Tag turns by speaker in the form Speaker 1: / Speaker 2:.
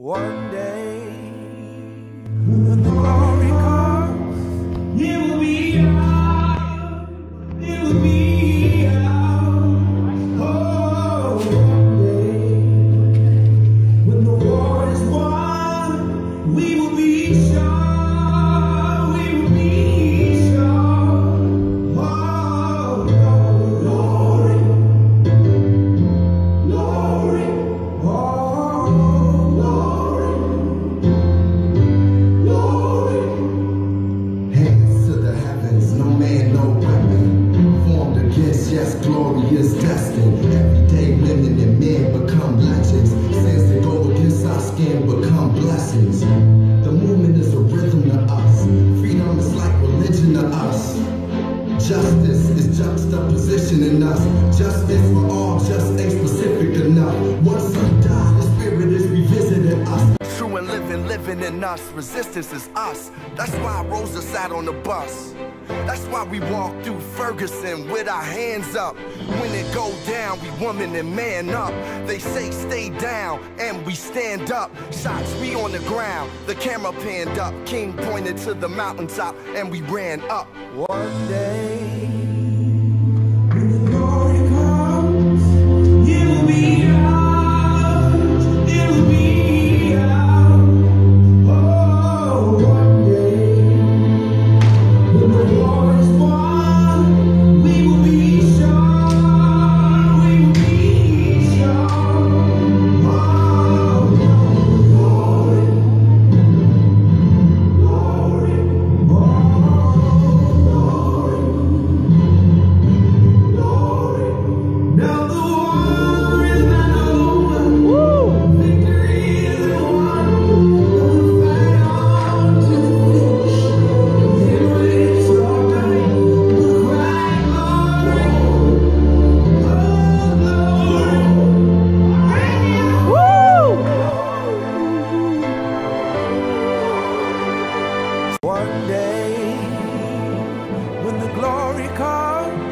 Speaker 1: One day.
Speaker 2: Justice is juxtaposition in us. Justice for all just
Speaker 1: living in us. Resistance is us. That's why Rosa sat on the bus. That's why we walk through Ferguson with our hands up. When it go down, we woman and man up. They say stay down, and we stand up. Shots, we on the ground. The camera panned up. King pointed to the mountaintop, and we ran up. One day.
Speaker 3: glory
Speaker 1: come.